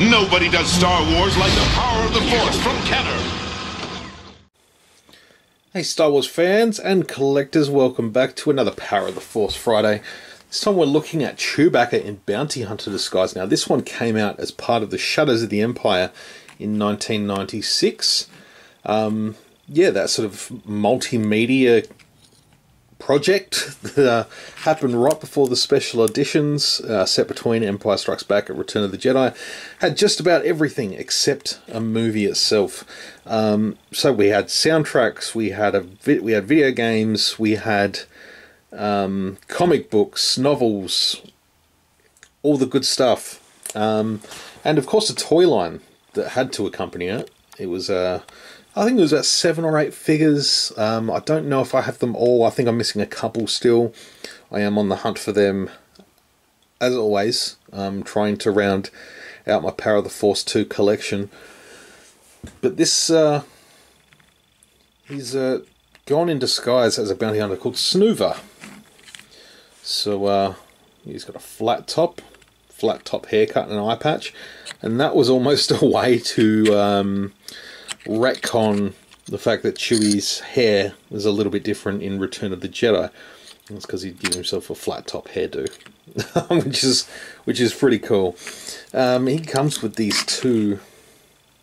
Nobody does Star Wars like the power of the Force from Kenner. Hey, Star Wars fans and collectors, welcome back to another Power of the Force Friday. This time we're looking at Chewbacca in Bounty Hunter disguise. Now, this one came out as part of the Shadows of the Empire in 1996. Um, yeah, that sort of multimedia project that uh, happened right before the special editions uh, set between Empire Strikes Back and Return of the Jedi had just about everything except a movie itself. Um, so we had soundtracks, we had a vi- we had video games, we had um, comic books, novels, all the good stuff, um, and of course a toy line that had to accompany it. It was a uh, I think it was about seven or eight figures. Um, I don't know if I have them all. I think I'm missing a couple still. I am on the hunt for them, as always. I'm trying to round out my Power of the Force 2 collection. But this, uh, he's uh, gone in disguise as a bounty hunter called Snoova. So uh, he's got a flat top, flat top haircut and an eye patch. And that was almost a way to. Um, retcon the fact that Chewie's hair is a little bit different in Return of the Jedi. That's because he gave himself a flat top hairdo, which is which is pretty cool. Um, he comes with these two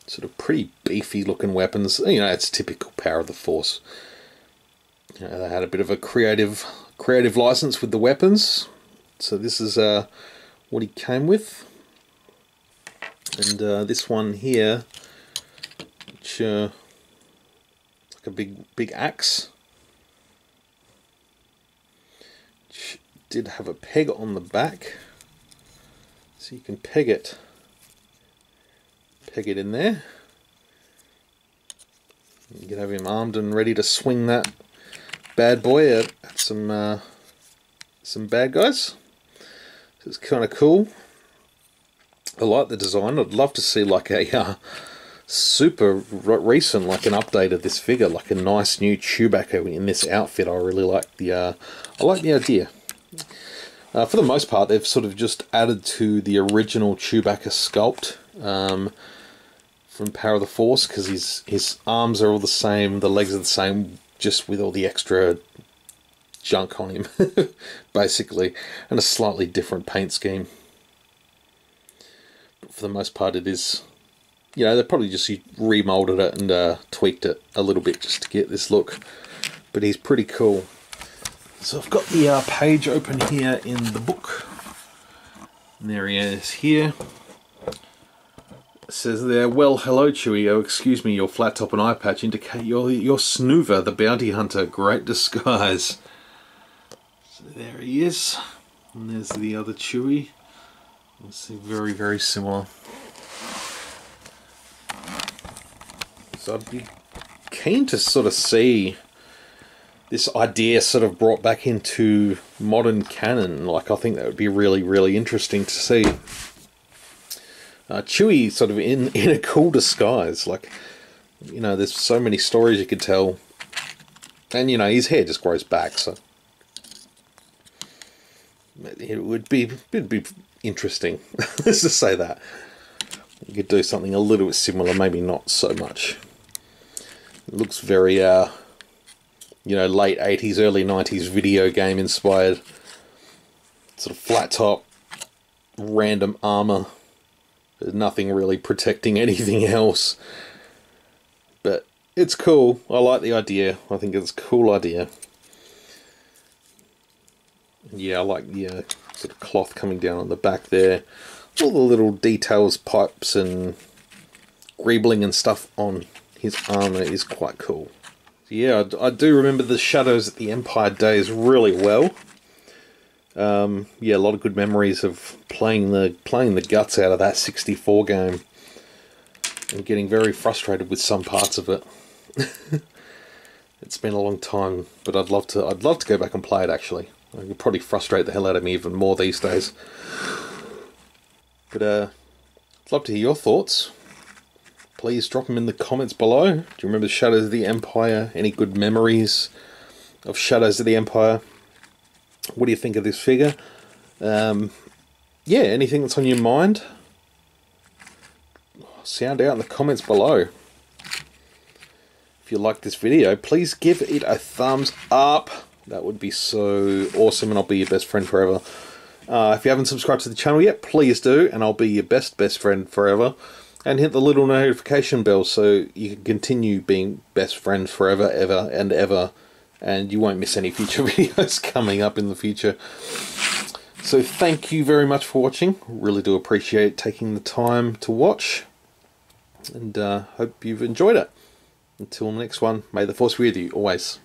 sort of pretty beefy looking weapons. You know, it's typical power of the Force. You know, they had a bit of a creative creative license with the weapons, so this is uh, what he came with. And uh, this one here which uh, like a big big axe. Which did have a peg on the back, so you can peg it, peg it in there. You can have him armed and ready to swing that bad boy at, at some uh, some bad guys. So it's kind of cool. I like the design. I'd love to see like a uh, super recent, like an update of this figure, like a nice new Chewbacca in this outfit. I really like the, uh, I like the idea. Uh, for the most part, they've sort of just added to the original Chewbacca sculpt um, from Power of the Force because his his arms are all the same, the legs are the same, just with all the extra junk on him, basically, and a slightly different paint scheme. But for the most part, it is you know, they probably just remolded it and uh, tweaked it a little bit just to get this look. But he's pretty cool. So I've got the uh, page open here in the book. And there he is here. It says there, well, hello Chewie. Oh, excuse me, your flat top and eye patch indicate you're, you're Snoova, the bounty hunter. Great disguise. So there he is. And there's the other Chewie. Let's very, very similar. So I'd be keen to sort of see this idea sort of brought back into modern canon. Like, I think that would be really, really interesting to see. Uh, Chewie sort of in, in a cool disguise. Like, you know, there's so many stories you could tell. And, you know, his hair just grows back, so. It would be, it'd be interesting. Let's just say that. You could do something a little bit similar, maybe not so much. It looks very, uh, you know, late 80s, early 90s video game inspired. Sort of flat top, random armor. There's nothing really protecting anything else. But it's cool. I like the idea. I think it's a cool idea. Yeah, I like the uh, sort of cloth coming down on the back there. All the little details, pipes and greebling and stuff on his armor is quite cool. Yeah, I, I do remember the Shadows at the Empire days really well. Um, yeah, a lot of good memories of playing the playing the guts out of that 64 game and getting very frustrated with some parts of it. it's been a long time, but I'd love to I'd love to go back and play it actually. It would probably frustrate the hell out of me even more these days. But uh, I'd love to hear your thoughts please drop them in the comments below. Do you remember Shadows of the Empire? Any good memories of Shadows of the Empire? What do you think of this figure? Um, yeah, anything that's on your mind? sound out in the comments below. If you like this video, please give it a thumbs up. That would be so awesome, and I'll be your best friend forever. Uh, if you haven't subscribed to the channel yet, please do, and I'll be your best, best friend forever. And hit the little notification bell so you can continue being best friends forever, ever, and ever. And you won't miss any future videos coming up in the future. So thank you very much for watching. Really do appreciate taking the time to watch. And uh, hope you've enjoyed it. Until next one, may the force be with you always.